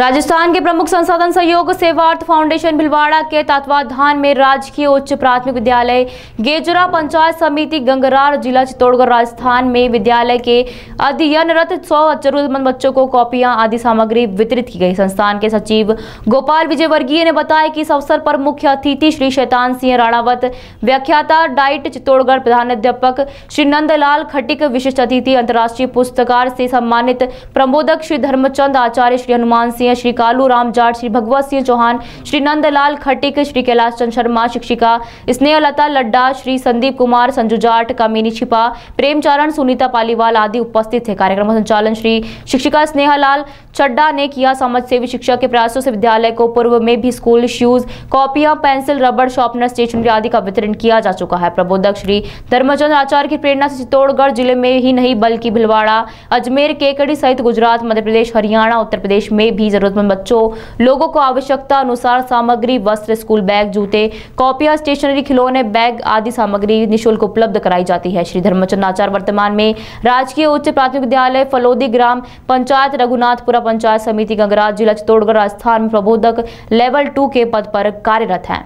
राजस्थान के प्रमुख संसाधन सहयोग सेवार्थ फाउंडेशन भिलवाड़ा के तत्वाधान में राजकीय उच्च प्राथमिक विद्यालय गेजरा पंचायत समिति गंगरार जिला चित्तौड़गढ़ राजस्थान में विद्यालय के अध्ययनरत सौ जरूरतमंद बच्चों को कॉपियाँ आदि सामग्री वितरित की गई। संस्थान के सचिव गोपाल विजय वर्गीय ने बताया कि इस अवसर पर मुख्य अतिथि श्री शैतान सिंह राणावत, व्याख्याता डाइट चित्तौड़गढ़ प्रधानाध्यापक श्री नंदलाल खटिक, विशिष्ट अतिथि अंतर्राष्ट्रीय पुस्तकार से सम्मानित प्रबोधक श्री धर्मचंद आचार्य श्री हनुमान सिंह श्री कालू राम जाट श्री भगवत सिंह चौहान, श्री नंदलाल खटिक श्री कैलाश चंद शर्मा, शिक्षिका स्नेहलता लड्डा, श्री संदीप कुमार, संजू जाट, कामिनी छिपा, प्रेमचारण, सुनीता पालीवाल आदि उपस्थित थे। कार्यक्रम का संचालन श्री शिक्षिका स्नेहलाल चड्डा ने किया। समाज सेवी शिक्षा के प्रयासों से विद्यालय को पूर्व में भी स्कूल, शूज़, कॉपियाँ, पेंसिल रबड़ शॉर्पनर स्टेशनरी आदि का वितरण किया जा चुका है। प्रबोधक श्री धर्मचंद आचार्य की प्रेरणा से चित्तौड़गढ़ ज़िले में ही नहीं, बल्कि भिलवाड़ा, अजमेर, केकड़ी सहित गुजरात, मध्य प्रदेश, हरियाणा, उत्तर प्रदेश में भी जरूरतमंद बच्चों, लोगों को आवश्यकता अनुसार सामग्री, वस्त्र, स्कूल बैग, जूते, कॉपियाँ, स्टेशनरी, खिलौने, बैग आदि सामग्री निःशुल्क उपलब्ध कराई जाती है। श्री धर्मचंद आचार वर्तमान में राजकीय उच्च प्राथमिक विद्यालय फलोदी ग्राम पंचायत रघुनाथपुरा पंचायत समिति गंगराज जिला चित्तौड़गढ़ राजस्थान में प्रबोधक लेवल टू के पद पर कार्यरत हैं।